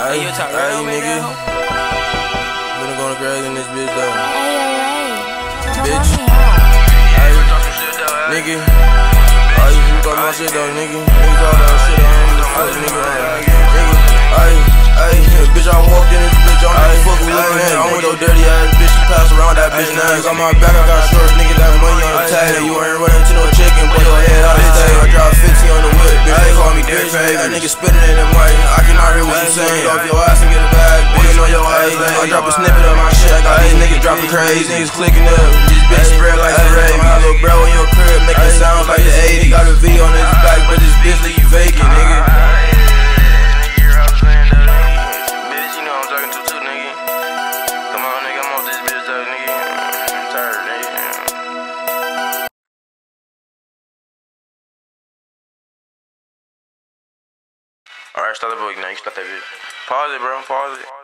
Hey, you talk Hey, real man nigga. now? Finna go to grade in this bitch though. Hey, Bitch. Hey, you talk some shit though, hey? Nigga. Oh, you you talking my shit though, nigga. Niggas all that shit, I don't give a fuck, nigga. Nigga. Ay, ay, bitch, I walked in this bitch, I'm like, fuck with looking at. I'm with your dirty ass bitch, you pass around that bitch now. On my back, I got shorts, nigga, that money on the tag. You ain't running to no chicken, boy, your head out of tag. I drop 50 on the whip, bitch, they call me bitch. That nigga spitting in the mic, I cannot crazy. Niggas clicking up, this bitch spread like a ray. My little bro in your crib, making sounds like the 80. Got a V on his back, but this bitch leave you vacant, nigga. Uh, bitch, you know I'm talking to too, nigga. Come on, nigga, I'm off this bitch nigga. I'm nigga. Alright, start the book now. You start that bitch. Pause it, bro. Pause it.